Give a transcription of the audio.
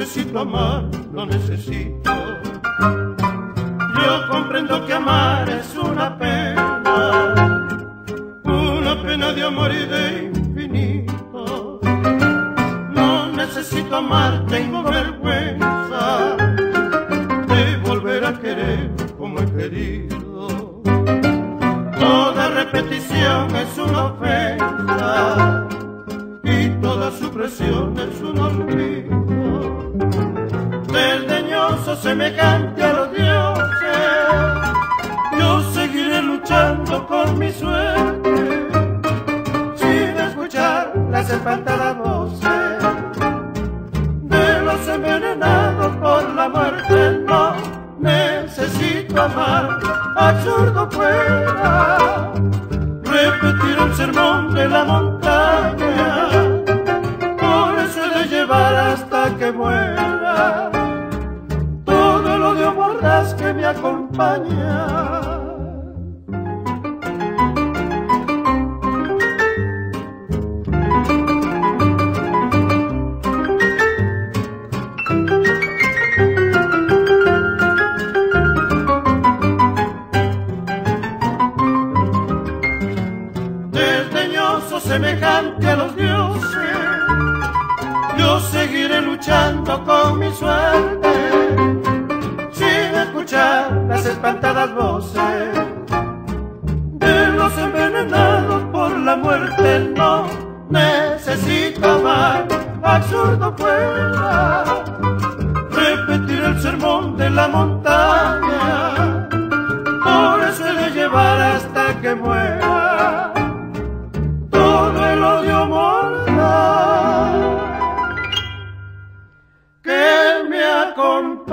necesito amar, no necesito. Yo comprendo que amar es una pena, repetición es una ofensa y toda supresión es un olvido. Desdeñoso semejante a los dioses, yo seguiré luchando con mi suerte sin escuchar las espantadas voces de los envenenados por la muerte. No necesito amar, absurdo fuera de la montaña. Por eso de llevar hasta que muera todo el odio mordaz que me acompaña. semejante a los dioses. Yo seguiré luchando con mi suerte, sin escuchar las espantadas voces de los envenenados por la muerte. No necesito más, absurdo fuera, repetir el sermón de la montaña. Por eso he llevar hasta que muera com.